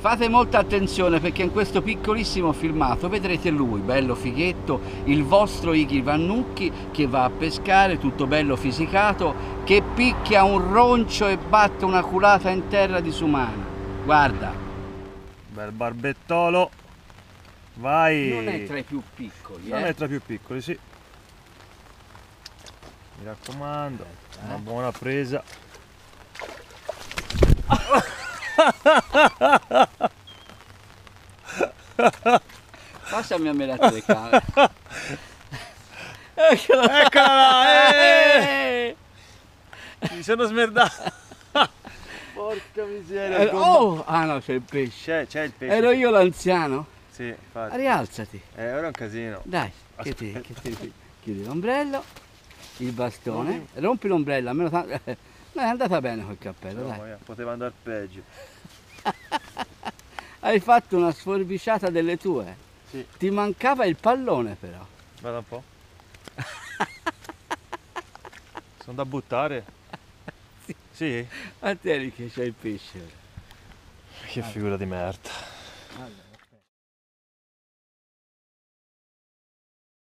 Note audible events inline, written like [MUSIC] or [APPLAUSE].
Fate molta attenzione perché in questo piccolissimo filmato vedrete lui, bello fighetto, il vostro Ighi Vannucchi che va a pescare, tutto bello fisicato, che picchia un roncio e batte una culata in terra disumana. Guarda, Bel barbettolo. Vai. non è tra i più piccoli, Non eh. è tra i più piccoli, sì. Mi raccomando, una buona presa. [LAUGHS] [LAUGHS] Passami a me la telecamera. Eccola Eccola là, Eh! Mi sono smerdato. [LAUGHS] Porca miseria. Eh, Oh, ah no, c'è il pesce. C'è, il pesce. Ero io l'anziano? Sì, infatti. Rialzati. Eh, ora è un casino. Dai, che ti, che ti- chiudi l'ombrello, il bastone, rompi l'ombrello, almeno tanto... [LAUGHS] No, è andata bene col cappello, No, dai. poteva andare peggio. [LAUGHS] Hai fatto una sforbiciata delle tue. Sì. Ti mancava il pallone però. Guarda un po'. Sono da buttare? Sì. Sì? A te lì che c'è il pesce. Che figura di merda. Allora.